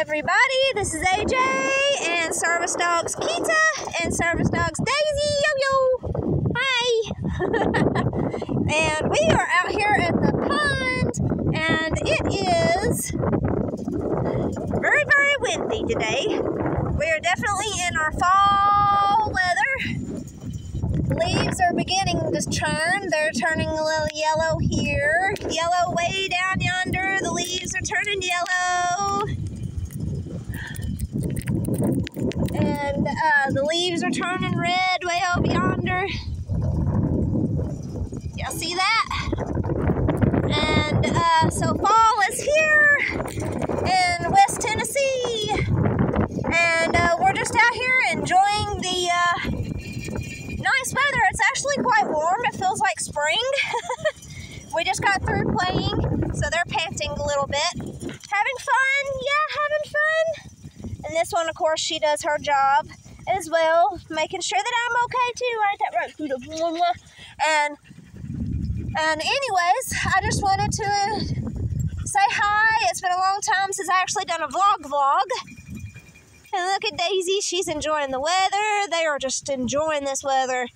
everybody. This is AJ and Service Dogs Kita and Service Dogs Daisy. Yo yo. Hi. and we are out here at the pond, and it is very very windy today. We are definitely in our fall weather. Leaves are beginning to turn. They're turning a little yellow here. Yellow way down yonder. The leaves are turning yellow. And uh, the leaves are turning red way over yonder. Y'all see that? And uh, so fall is here in West Tennessee. And uh, we're just out here enjoying the uh, nice weather. It's actually quite warm. It feels like spring. we just got through playing, so they're panting a little bit. Having fun? Yeah, having fun. And one, of course, she does her job as well, making sure that I'm okay too. Ain't that right? And and anyways, I just wanted to say hi. It's been a long time since I actually done a vlog vlog. And look at Daisy, she's enjoying the weather. They are just enjoying this weather.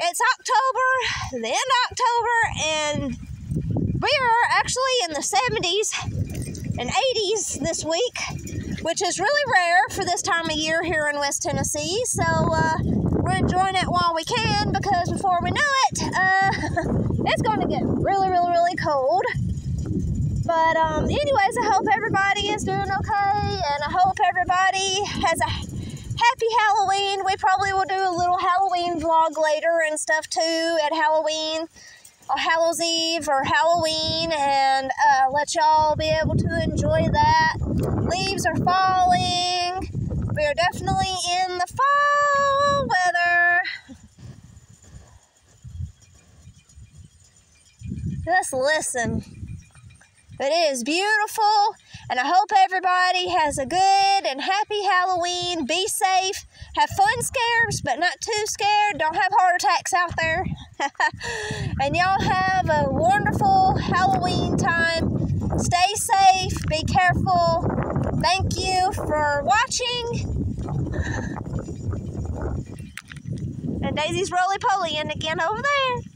It's October, the end of October, and we are actually in the 70s and 80s this week, which is really rare for this time of year here in West Tennessee. So uh, we're enjoying it while we can because before we know it, uh, it's going to get really, really, really cold. But um, anyways, I hope everybody is doing okay, and I hope everybody has a happy Halloween. We probably will do a little Halloween vlog later and stuff too at Halloween, Hallows Eve, or Halloween, and uh, let y'all be able to enjoy that. Leaves are falling. We are definitely in the fall weather. Just listen. It is beautiful, and I hope everybody has a good and happy Halloween. Be safe, have fun scares, but not too scared. Don't have heart attacks out there. and y'all have a wonderful Halloween time. Stay safe, be careful. Thank you for watching. And Daisy's roly poly and again over there.